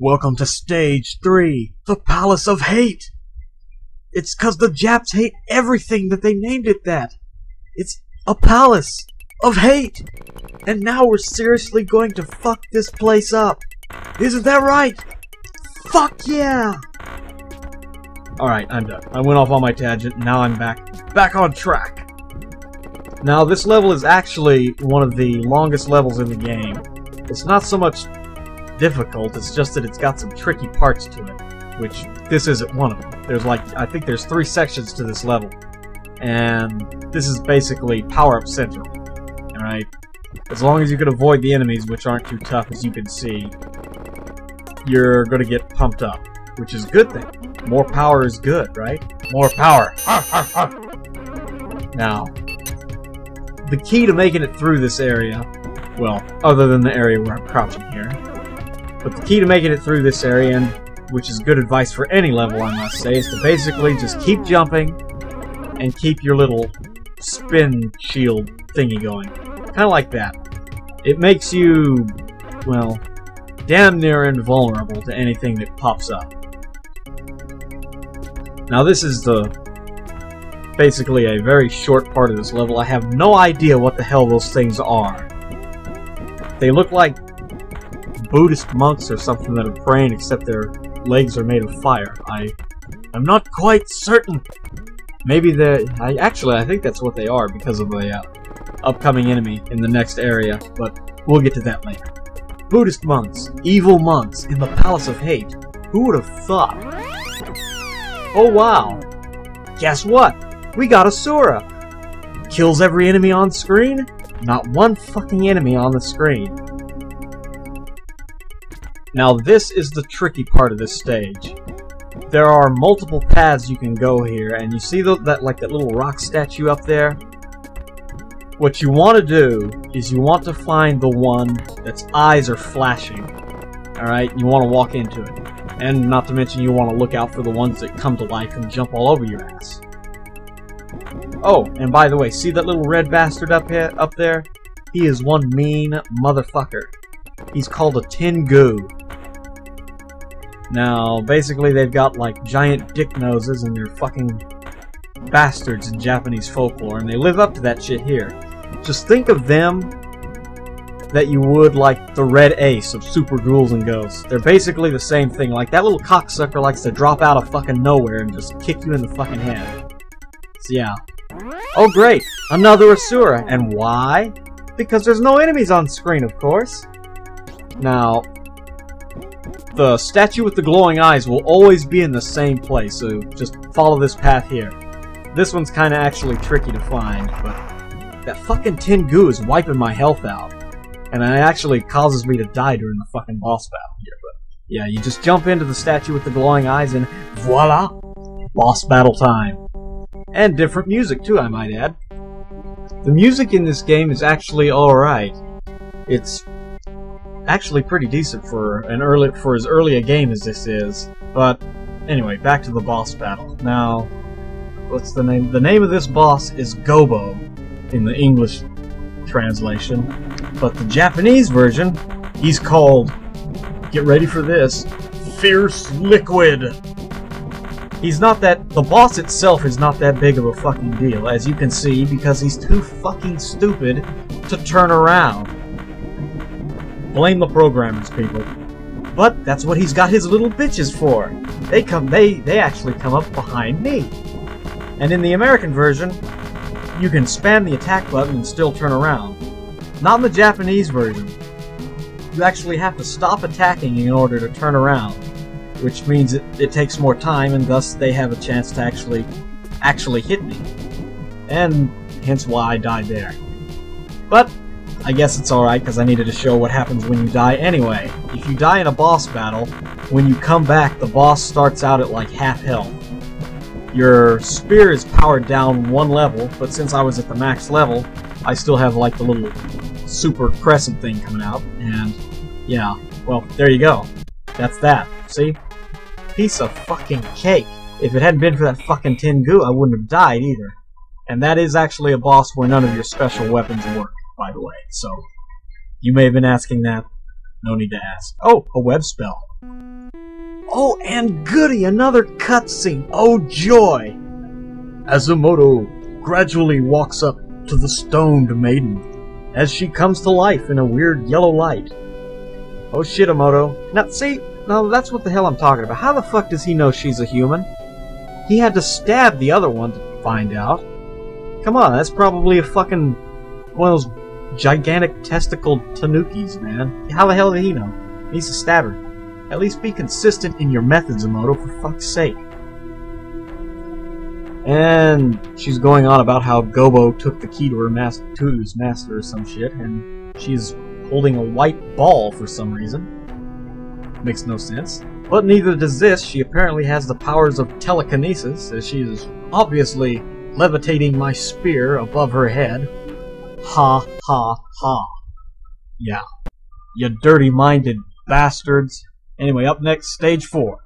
Welcome to stage three, the Palace of Hate. It's cause the Japs hate everything that they named it that. It's a palace of hate. And now we're seriously going to fuck this place up. Isn't that right? Fuck yeah! Alright, I'm done. I went off on my tangent, now I'm back back on track. Now this level is actually one of the longest levels in the game. It's not so much difficult, it's just that it's got some tricky parts to it, which this isn't one of them. There's like, I think there's three sections to this level, and this is basically Power Up Central, alright? As long as you can avoid the enemies, which aren't too tough as you can see, you're gonna get pumped up, which is a good thing. More power is good, right? More power! now, the key to making it through this area, well, other than the area where I'm crouching here, but the key to making it through this area, and which is good advice for any level, I must say, is to basically just keep jumping and keep your little spin shield thingy going. Kind of like that. It makes you, well, damn near invulnerable to anything that pops up. Now this is the basically a very short part of this level. I have no idea what the hell those things are. They look like Buddhist monks or something that are praying, except their legs are made of fire. I, I'm not quite certain. Maybe the, I actually I think that's what they are because of the uh, upcoming enemy in the next area, but we'll get to that later. Buddhist monks, evil monks in the Palace of Hate. Who would have thought? Oh wow! Guess what? We got Asura! Kills every enemy on screen? Not one fucking enemy on the screen. Now this is the tricky part of this stage. There are multiple paths you can go here, and you see the, that like that little rock statue up there? What you want to do is you want to find the one that's eyes are flashing. Alright, you want to walk into it. And not to mention you want to look out for the ones that come to life and jump all over your ass. Oh, and by the way, see that little red bastard up here, up there? He is one mean motherfucker. He's called a Tengu. Now, basically they've got like giant dick noses and they're fucking bastards in Japanese folklore, and they live up to that shit here. Just think of them that you would like the Red Ace of Super Ghouls and Ghosts. They're basically the same thing. Like, that little cocksucker likes to drop out of fucking nowhere and just kick you in the fucking head. So yeah. Oh great! Another Asura! And why? Because there's no enemies on screen, of course. Now, the statue with the glowing eyes will always be in the same place, so just follow this path here. This one's kinda actually tricky to find, but that fucking Tengu is wiping my health out. And it actually causes me to die during the fucking boss battle here, but yeah, you just jump into the statue with the glowing eyes and voila! Boss battle time. And different music too, I might add. The music in this game is actually alright. It's actually pretty decent for an early for as early a game as this is. But anyway, back to the boss battle. Now, what's the name? The name of this boss is Gobo in the English translation, but the Japanese version, he's called. Get ready for this. Fierce Liquid. He's not that. The boss itself is not that big of a fucking deal, as you can see, because he's too fucking stupid to turn around. Blame the programmers, people. But that's what he's got his little bitches for. They come. They they actually come up behind me. And in the American version, you can spam the attack button and still turn around. Not in the Japanese version. You actually have to stop attacking in order to turn around, which means it, it takes more time and thus they have a chance to actually actually hit me. And hence why I died there. But I guess it's alright because I needed to show what happens when you die anyway. If you die in a boss battle, when you come back, the boss starts out at like half health. Your spear is powered down one level, but since I was at the max level, I still have like the little super crescent thing coming out, and yeah, well, there you go. That's that. See? Piece of fucking cake. If it hadn't been for that fucking Tengu, I wouldn't have died either. And that is actually a boss where none of your special weapons work, by the way, so you may have been asking that. No need to ask. Oh, a web spell. Oh, and goody, another cutscene. Oh, joy! Azumoto gradually walks up to the stoned maiden as she comes to life in a weird yellow light. Oh, Shitamoto. Now, see, now that's what the hell I'm talking about. How the fuck does he know she's a human? He had to stab the other one to find out. Come on, that's probably a fucking one of those gigantic testicle tanukis, man. How the hell did he know? He's a stabber. At least be consistent in your methods, Imoto, for fuck's sake. And she's going on about how Gobo took the key to her master, to his master or some shit, and she's holding a white ball for some reason. Makes no sense. But neither does this. She apparently has the powers of telekinesis, as she is obviously levitating my spear above her head. Ha ha ha. Yeah. You dirty minded bastards. Anyway, up next, stage four.